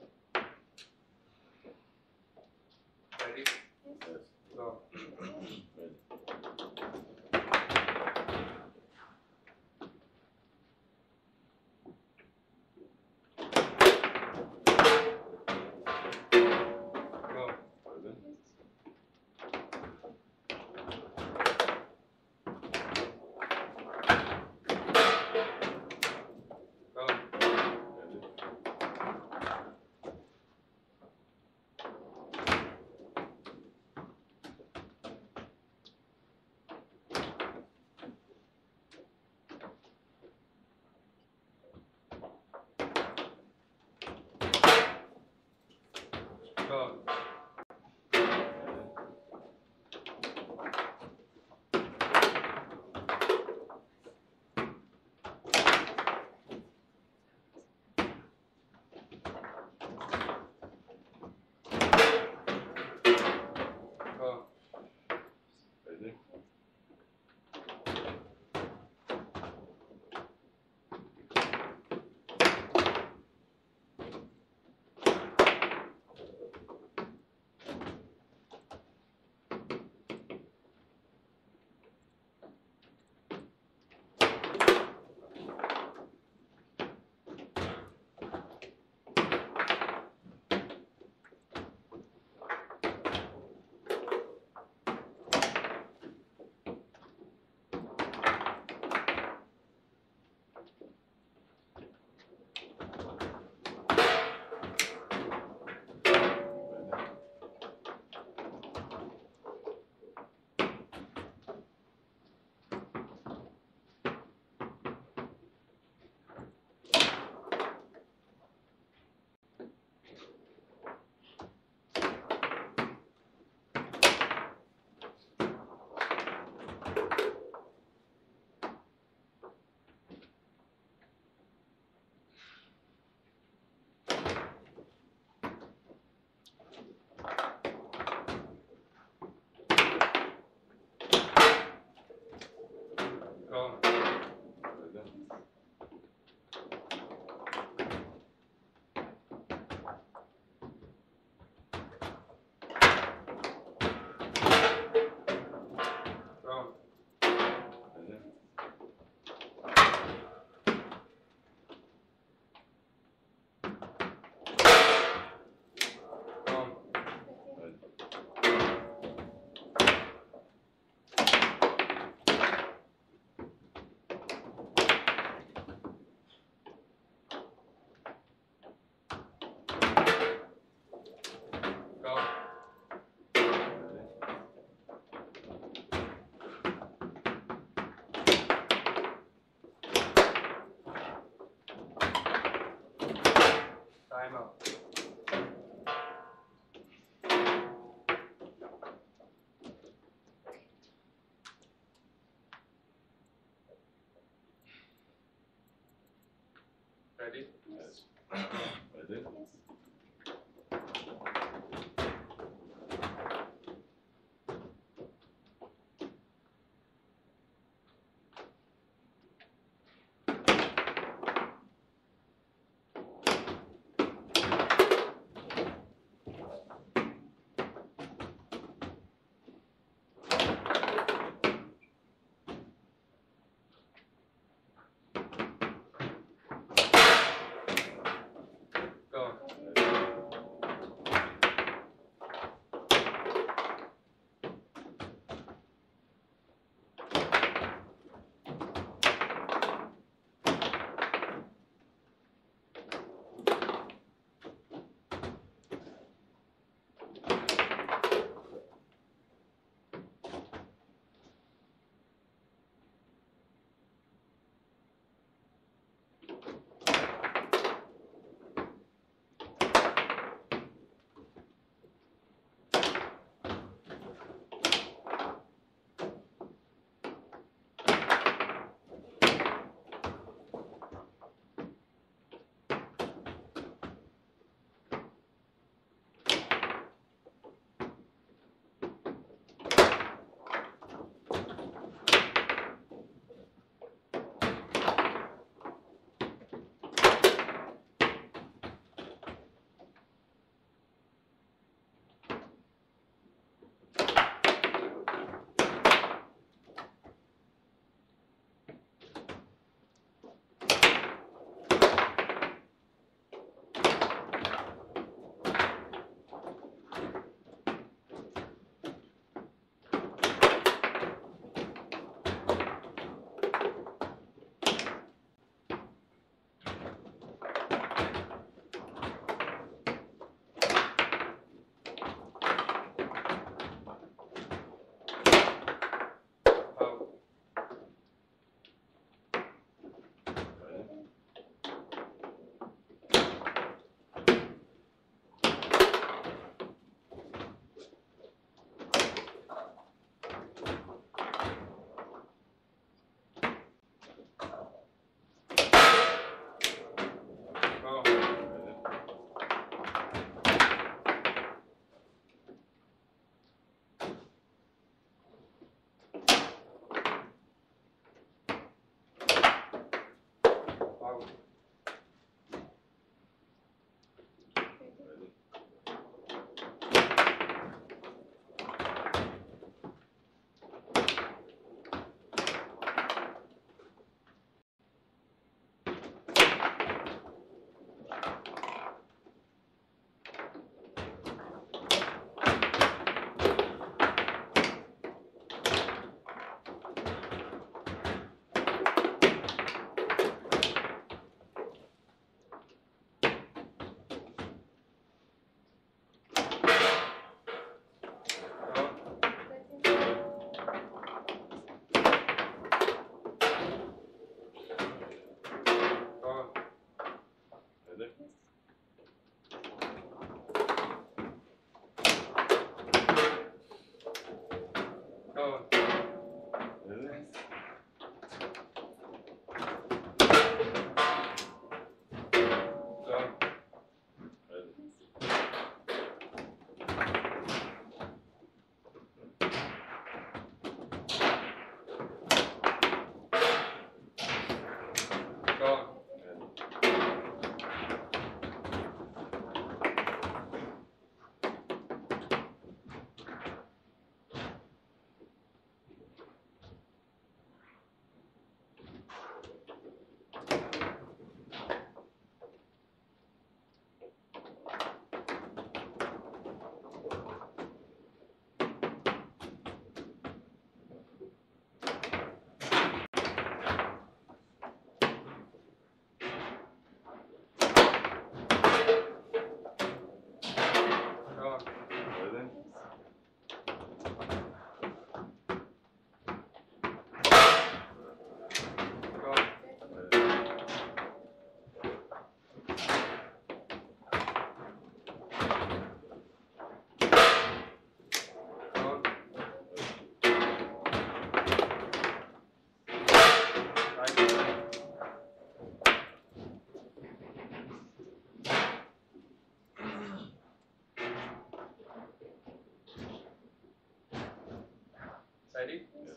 person. Go. Time out. Ready? Yes. Ready. Go.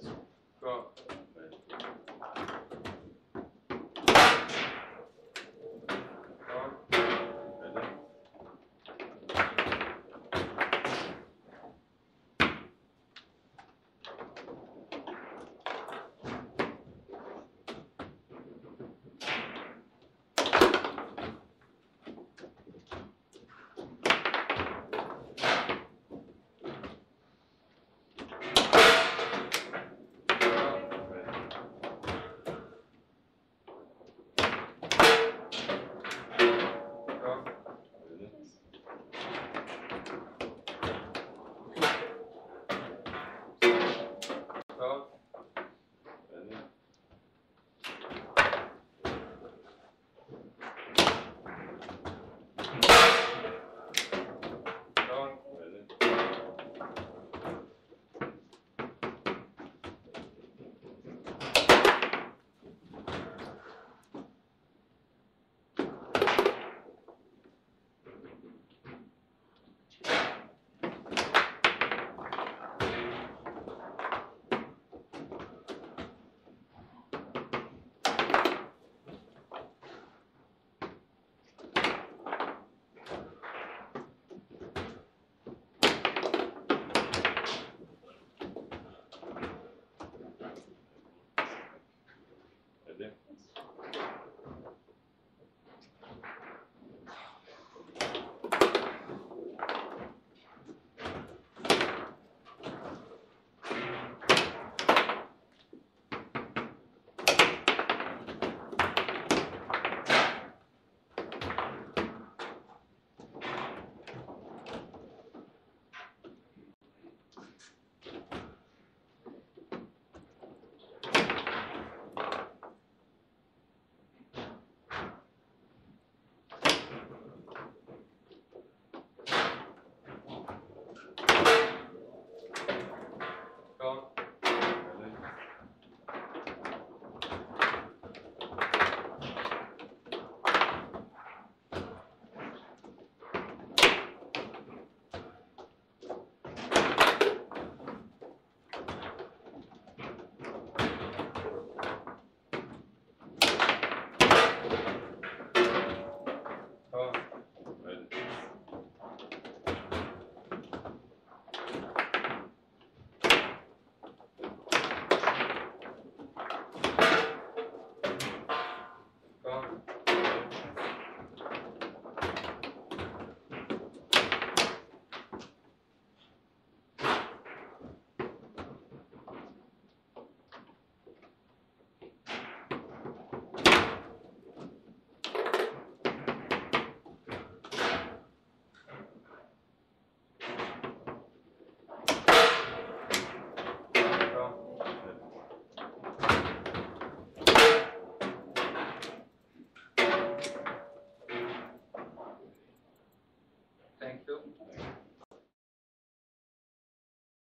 그 럼. Yeah.